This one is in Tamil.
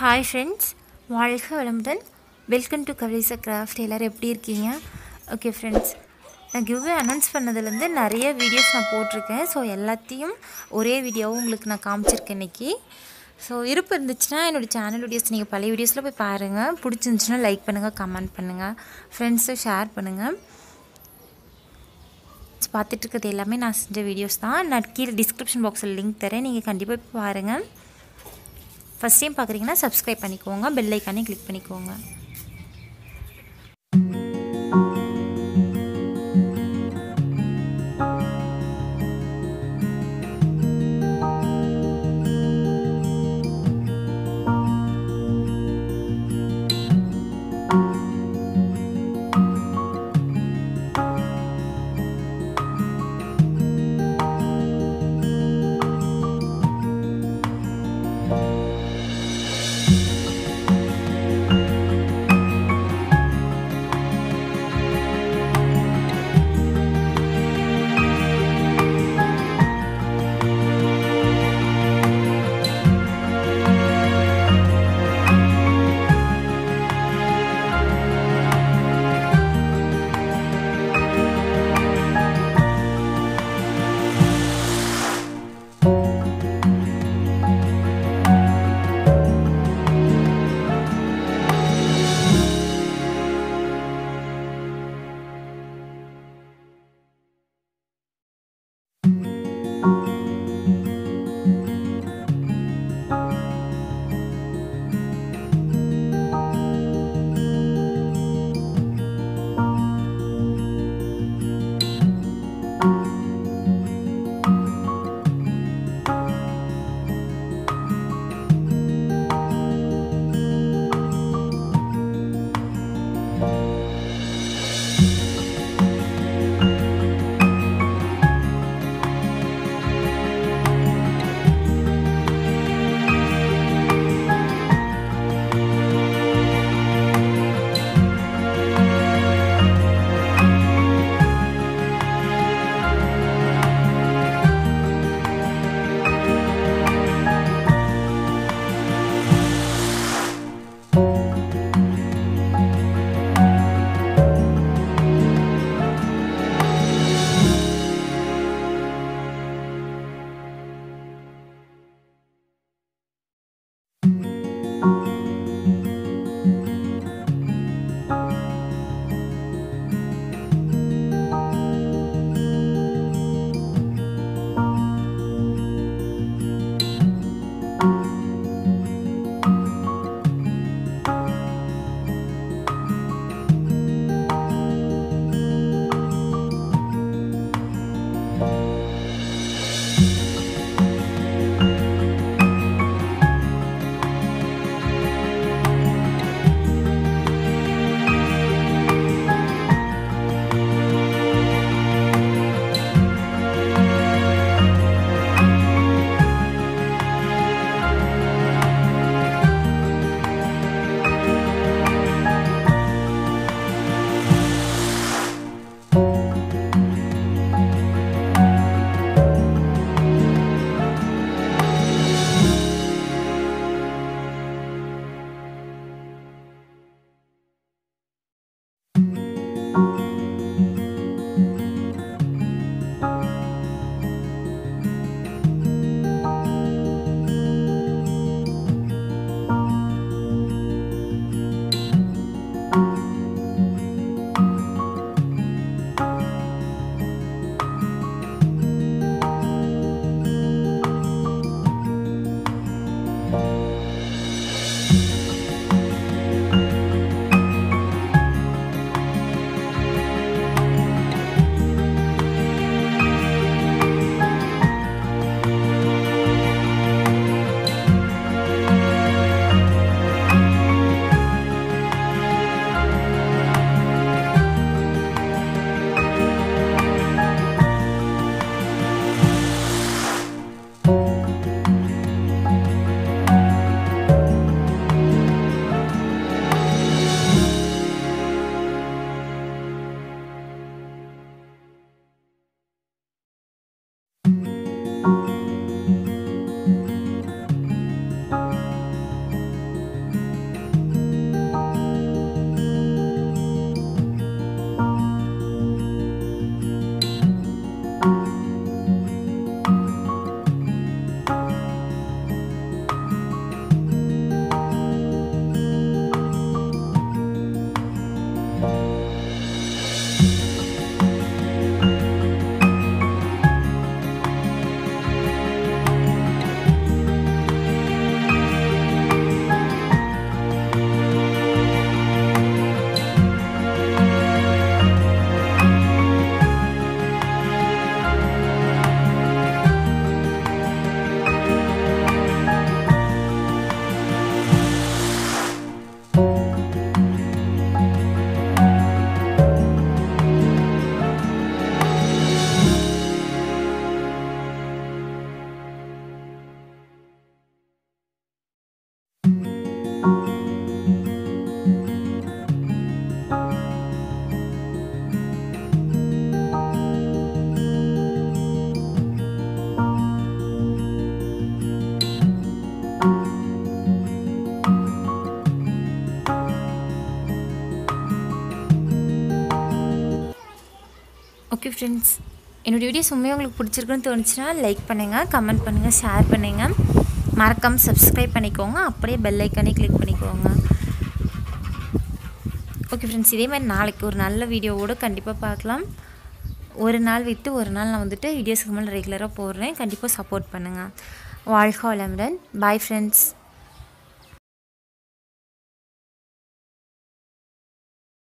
ஹாய் ஃப்ரெண்ட்ஸ் வாழ்க வளமுடன். வெல்கம் டு கவிசா கிராஃப்ட் எல்லோரும் எப்படி இருக்கீங்க? ஓகே ஃப்ரெண்ட்ஸ் நான் கிவ்வே அனௌன்ஸ் பண்ணதுலேருந்து நிறைய வீடியோஸ் நான் போட்டிருக்கேன். ஸோ எல்லாத்தையும் ஒரே வீடியோவும் உங்களுக்கு நான் காமிச்சிருக்கேன் இன்றைக்கி ஸோ இருப்பு இருந்துச்சுன்னா என்னோடய சேனல் வீடியோஸ் நீங்கள் பழைய வீடியோஸில் போய் பாருங்கள் பிடிச்சிருந்துச்சுன்னா லைக் பண்ணுங்கள் கமெண்ட் பண்ணுங்கள் ஃப்ரெண்ட்ஸும் ஷேர் பண்ணுங்கள் பார்த்துட்டு இருக்கிறது எல்லாமே நான் செஞ்ச வீடியோஸ் தான். நான் கீழே டிஸ்கிரிப்ஷன் பாக்ஸில் லிங்க் தரேன். நீங்கள் கண்டிப்பாக பாருங்கள் ஃபஸ்ட் டைம் பார்க்குறீங்கன்னா சப்ஸ்கிரைப் பண்ணிக்கோங்க பெல் ஐக்கானே கிளிக் பண்ணிக்கோங்க. ஓகே ஃப்ரெண்ட்ஸ் என்னோடய வீடியோஸ் உண்மையாக உங்களுக்கு பிடிச்சிருக்குன்னு தோணுச்சுன்னா லைக் பண்ணுங்கள் கமெண்ட் பண்ணுங்கள் ஷேர் பண்ணுங்கள் மறக்காமல் சப்ஸ்கிரைப் பண்ணிக்கோங்க. அப்படியே பெல் ஐக்கானே கிளிக் பண்ணிக்கோங்க. ஓகே ஃப்ரெண்ட்ஸ் இதே மாதிரி நாளைக்கு ஒரு நல்ல வீடியோவோடு கண்டிப்பாக பார்க்கலாம். ஒரு நாள் விட்டு ஒரு நாள் நான் வந்துட்டு வீடியோஸ்க்கு மேலே ரெகுலராக போடுறேன். கண்டிப்பாக சப்போர்ட் பண்ணுங்கள் வாழ்க வளமுடன். Bye friends